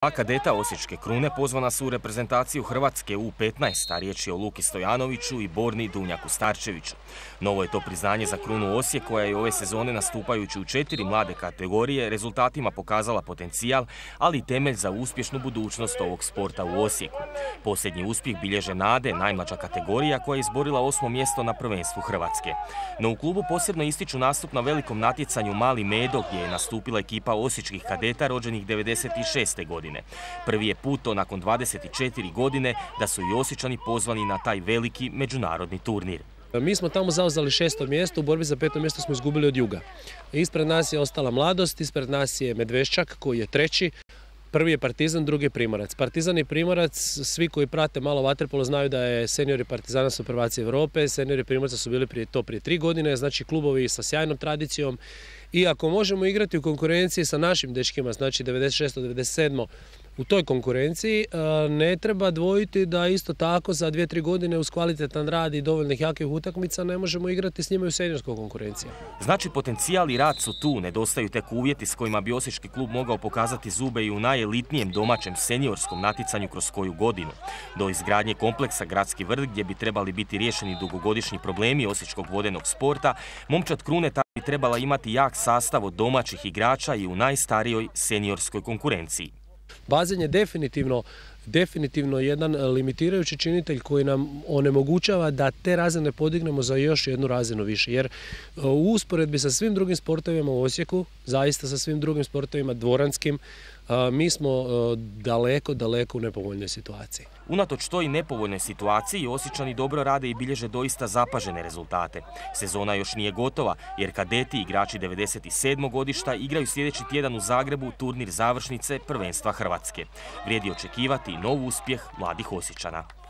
A kadeta Osječke krune pozvana su u reprezentaciju Hrvatske u 15, a riječ je o Luki Stojanoviću i Borni Dunjaku Starčeviću. Novo je to priznanje za krunu Osijek koja je ove sezone nastupajući u četiri mlade kategorije rezultatima pokazala potencijal, ali i temelj za uspješnu budućnost ovog sporta u Osijeku. Posljednji uspjeh bilježe Nade, najmlađa kategorija koja je izborila osmo mjesto na prvenstvu Hrvatske. No u klubu posebno ističu nastup na velikom natjecanju Mali Medo gdje je nastupila ekipa osječkih kadeta rođenih 96. godine. Prvi je put to nakon 24 godine da su i Osjećani pozvani na taj veliki međunarodni turnir. Mi smo tamo zauzeli šesto mjesto, u borbi za peto mjesto smo izgubili od juga. Ispred nas je ostala mladost, ispred nas je Medvešćak koji je treći, Prvi je Partizan, drugi je Primorac. Partizan i Primorac, svi koji prate malo vaterpolo znaju da je seniori Partizana su prvaci Europe, seniori Primorca su bili to prije tri godine, znači klubovi sa sjajnom tradicijom i ako možemo igrati u konkurenciji sa našim dečkima, znači 96. 97 u toj konkurenciji ne treba dvojiti da isto tako za dvije, tri godine uz kvalitetan rad i dovoljnih jakih utakmica ne možemo igrati s njima u seniorskoj konkurenciji. Znači potencijal i rad su tu, nedostaju tek uvjeti s kojima bi Osječki klub mogao pokazati zube i u najelitnijem domaćem seniorskom natjecanju kroz koju godinu. Do izgradnje kompleksa Gradski vrt gdje bi trebali biti riješeni dugogodišnji problemi osječkog vodenog sporta, momčad Krune bi trebala imati jak sastav od domaćih igrača i u najstarijoj seniorskoj konkurenciji. Bazen je definitivno definitivno jedan limitirajući činitelj koji nam onemogućava da te razine podignemo za još jednu razinu više. Jer u usporedbi sa svim drugim sportovima u Osijeku, zaista sa svim drugim sportovima dvoranskim, mi smo daleko, daleko u nepovoljnoj situaciji. Unatoč toj nepovoljnoj situaciji, Osjećani dobro rade i bilježe doista zapažene rezultate. Sezona još nije gotova, jer kadeti igrači 97. godišta igraju sljedeći tjedan u Zagrebu turnir završnice prvenstva Hrvatske. Vrijedi očekivati nov uspjeh mladih Osjećana.